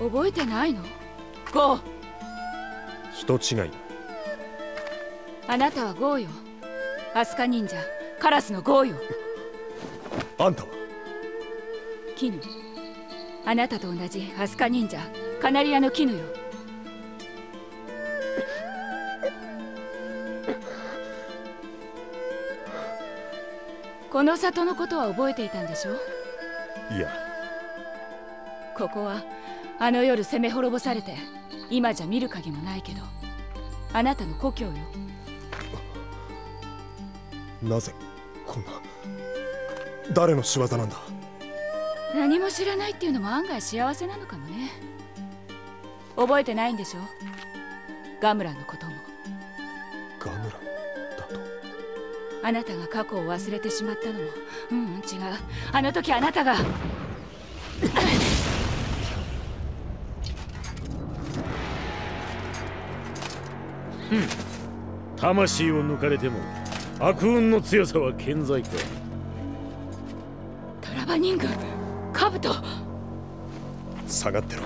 覚えてないの？ゴー人違い。あなたはゴーよ。アスカ忍者カラスのゴーよ。あんたは？キヌあなたと同じアスカ忍者カナリアのキヌよ。この里のことは覚えていたんでしょ？いやここはあの夜攻め滅ぼされて今じゃ見る影もないけどあなたの故郷よ。なぜこんな誰の仕業なんだ？何も知らないっていうのも案外幸せなのかもね。覚えてないんでしょ？ガムランのことも。ガムランだと？あなたが過去を忘れてしまったのも。うんうん違う。あの時あなたが魂を抜かれても悪運の強さは健在か。トラバニングカブト。下がってろ